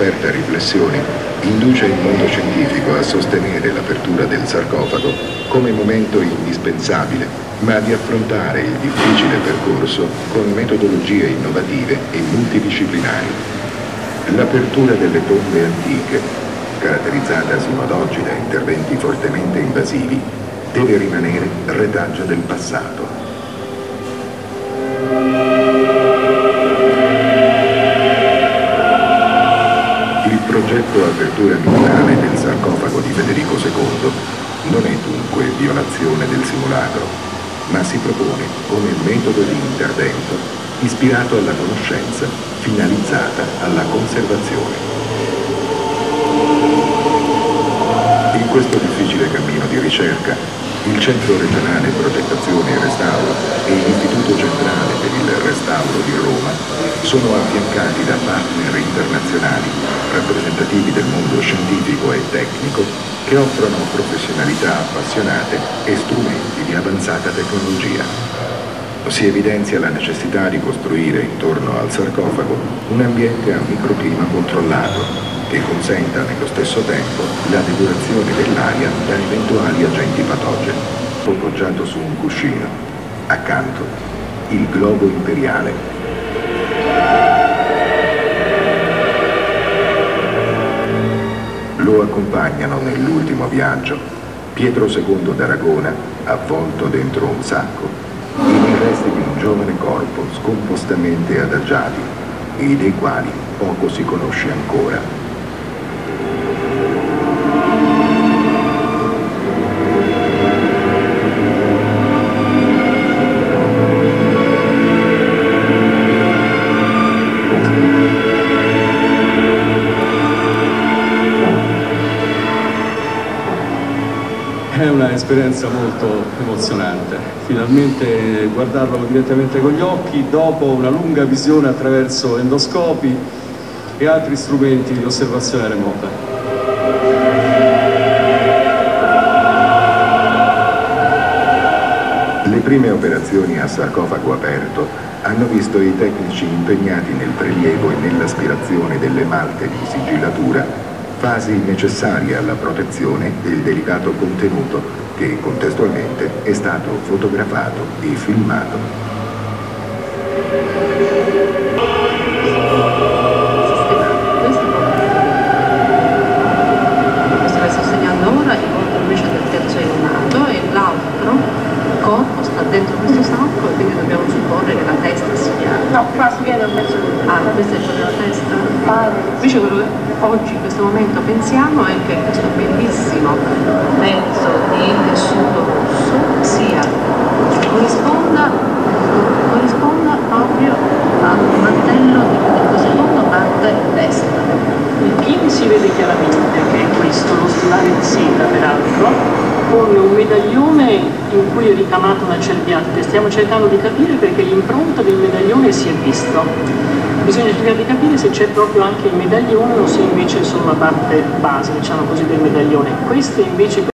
lunga e sofferta riflessione induce il mondo scientifico a sostenere l'apertura del sarcofago come momento indispensabile, ma di affrontare il difficile percorso con metodologie innovative e multidisciplinari. L'apertura delle tombe antiche, caratterizzata sino ad oggi da interventi fortemente invasivi, deve rimanere retaggio del passato. Progetto apertura minimale del sarcofago di Federico II non è dunque violazione del simulacro, ma si propone come metodo di intervento ispirato alla conoscenza, finalizzata alla conservazione. In questo difficile cammino di ricerca, il Centro regionale Progettazione e Restauro e l'Istituto centrale per il restauro di Roma sono affiancati da partner internazionali rappresentativi del mondo scientifico e tecnico che offrono professionalità appassionate e strumenti di avanzata tecnologia. Si evidenzia la necessità di costruire intorno al sarcofago un ambiente a microclima controllato che consenta nello stesso tempo la depurazione dell'aria da eventuali agenti patogeni. Poggiato su un cuscino, accanto, il globo imperiale Lo accompagnano nell'ultimo viaggio Pietro II d'Aragona, avvolto dentro un sacco, e i resti di un giovane corpo scompostamente adagiati e dei quali poco si conosce ancora. Un'esperienza molto emozionante. Finalmente guardarlo direttamente con gli occhi dopo una lunga visione attraverso endoscopi e altri strumenti di osservazione remota. Le prime operazioni a sarcofago aperto hanno visto i tecnici impegnati nel prelievo e nell'aspirazione delle malte di sigillatura, fasi necessarie alla protezione del delicato contenuto che contestualmente è stato fotografato e filmato. Oggi in questo momento pensiamo è che questo bellissimo pezzo di tessuto rosso sia corrisponda, corrisponda proprio al mantello di Federico II parte destra. Il piede si vede chiaramente che è questo, lo stivale di seta peraltro, con un medaglione in cui è ricamato una cerviate. Stiamo cercando di capire perché l'impronta del medaglione si è visto bisogna cercare di capire se c'è proprio anche il medaglione o se invece è solo la parte base, diciamo così, del medaglione. Queste invece